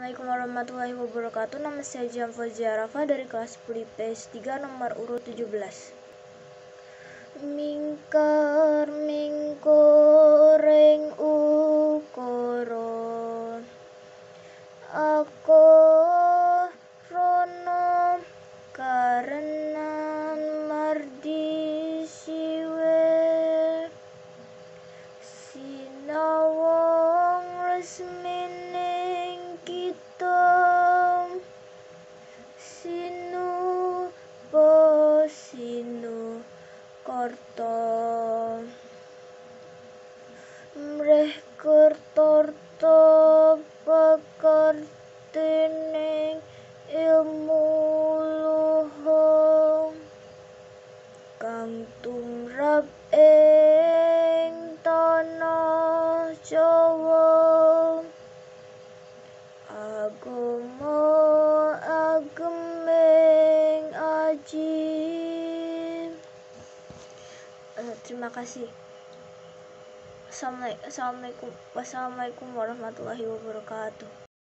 Assalamualaikum warahmatullahi wabarakatuh. Nama saya Jam Arafa dari kelas 10 IPS 3 nomor urut 17. Mingkar mingkoreng ukoro Aku rono karena mardi siwe Sinawong Sinu po sinu korto. Mreh kertorto pekertining ilmu luhung. Kang tumrap ing Eh, Terima kasih. Assalamualaikum Wassalamualaikum warahmatullahi wabarakatuh